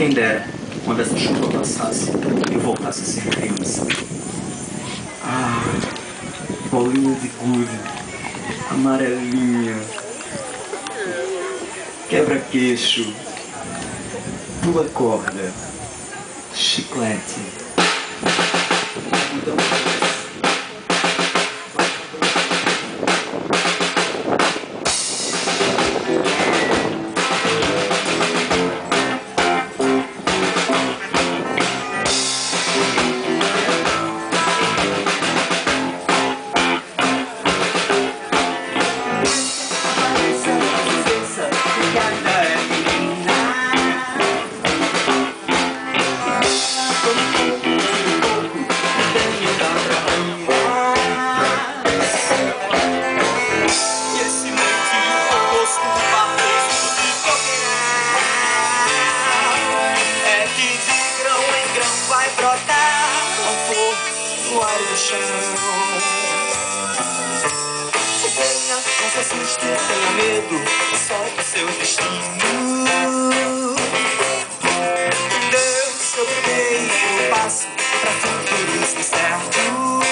Quem dera, quando essa chuva passasse, eu voltasse a ser criança. Ah, bolinha de gude, amarelinha, quebra-queixo, pula corda, chiclete. Então, no chão Venha, não se assuste, tenha medo, solte seu destino Deu seu primeiro passo pra futuros incertos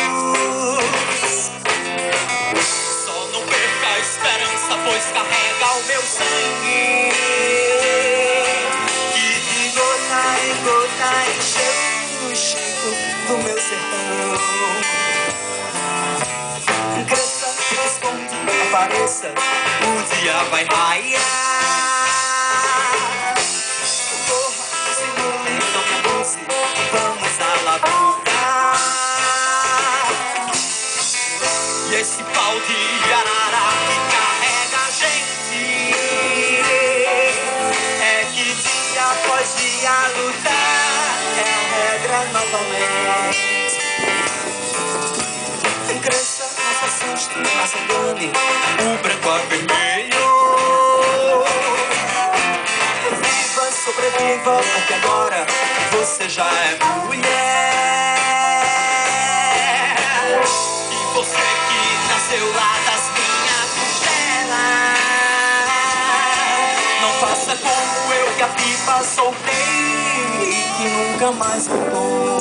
só não perca a esperança, pois carrega o meu sangue. Do meu sertão. Cresça, esconde, apareça, o dia vai raiar. Corra, simule, não me abuse, vamos labuta. E esse pau de arara que carrega a gente a regra novamente Cresça, não se assuste, não se engane O branco a vermelho Viva, sobreviva, porque agora você já é mulher e você que nasceu lá das minhas costelas Não faça como eu que a pipa soltei que nunca mais voltou